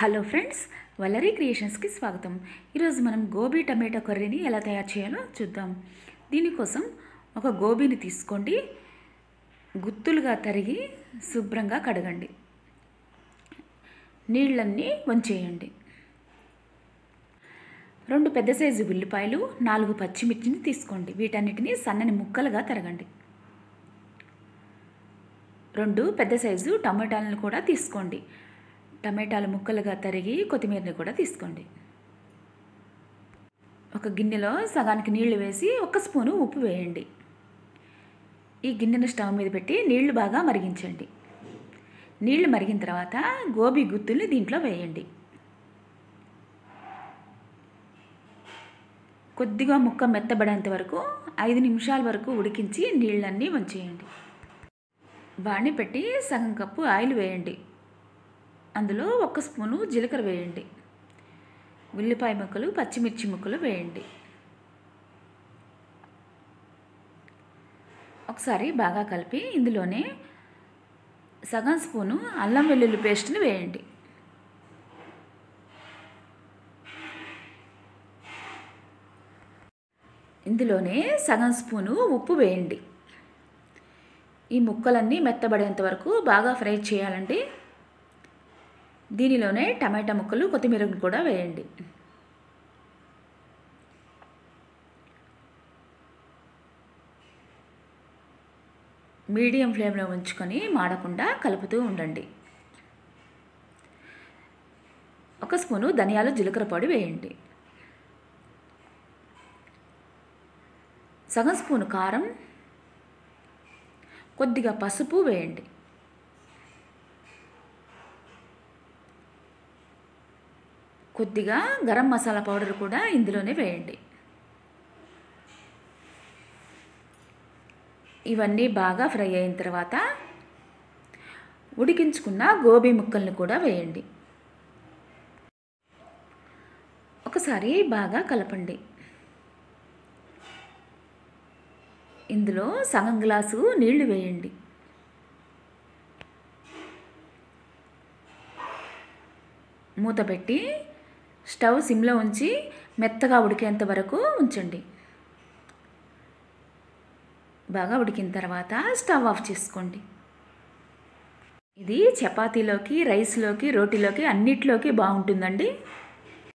Hello friends Vallari క్రియేషన్స్కి స్వాగతం. ఈరోజు మనం గోబీ టమాటో కర్రీని ఎలా తయారు చేయాలో చూద్దాం. దీనికోసం ఒక గోబీని తీసుకోండి. గుత్తులుగా తరిగి శుభ్రంగా కడగండి. నీళ్ళన్నీ వంచేయండి. రెండు పెద్ద సైజు ఉల్లిపాయలు నాలుగు పచ్చిమిర్చిని తీసుకోండి. వీటన్నిటిని సన్నని ముక్కలుగా తరగండి. రెండు పెద్ద సైజు టమాటాలను కూడా తీసుకోండి. టమాటాలు ముక్కలుగా తరిగి కొత్తిమీరని కూడా తీసుకోండి. ఒక గిన్నెలో సగానికి నీళ్ళు వేసి ఒక స్పూను ఉప్పు వేయండి. ఈ గిన్నెను స్టవ్ మీద పెట్టి నీళ్ళు బాగా మరిగించండి. నీళ్ళు మరిగిన తర్వాత గోబీ గుత్తుల్ని దీంట్లో వేయండి. కొద్దిగా ముక్క మెత్తబడేంత వరకు ఐదు నిమిషాల వరకు ఉడికించి నీళ్ళన్నీ వంచేయండి. బాణి పెట్టి సగం కప్పు ఆయిల్ వేయండి. అందులో ఒక స్పూను జీలకర్ర వేయండి. ఉల్లిపాయ ముక్కలు పచ్చిమిర్చి ముక్కలు వేయండి. ఒకసారి బాగా కలిపి ఇందులోనే సగం స్పూను అల్లం వెల్లుల్లి పేస్ట్ని వేయండి. ఇందులోనే సగం స్పూను ఉప్పు వేయండి. ఈ ముక్కలన్నీ మెత్తబడేంత వరకు బాగా ఫ్రై చేయాలండి. దీనిలోనే టమాటా ముక్కలు కొత్తిమీరను కూడా వేయండి. మీడియం ఫ్లేమ్లో ఉంచుకొని మాడకుండా కలుపుతూ ఉండండి. ఒక స్పూను ధనియాలు జీలకర్ర పొడి వేయండి. సగం స్పూను కారం కొద్దిగా పసుపు వేయండి. కొద్దిగా గరం మసాలా పౌడర్ కూడా ఇందులోనే వేయండి. ఇవన్నీ బాగా ఫ్రై అయిన తర్వాత ఉడికించుకున్న గోబీ ముక్కల్ని కూడా వేయండి. ఒకసారి బాగా కలపండి. ఇందులో సగం గ్లాసు నీళ్ళు వేయండి. మూత పెట్టి స్టవ్ సిమ్లో ఉంచి మెత్తగా ఉడికేంత వరకు ఉంచండి. బాగా ఉడికిన తర్వాత స్టవ్ ఆఫ్ చేసుకోండి. ఇది చపాతీలోకి రైస్లోకి రోటీలోకి అన్నిట్లోకి బాగుంటుందండి.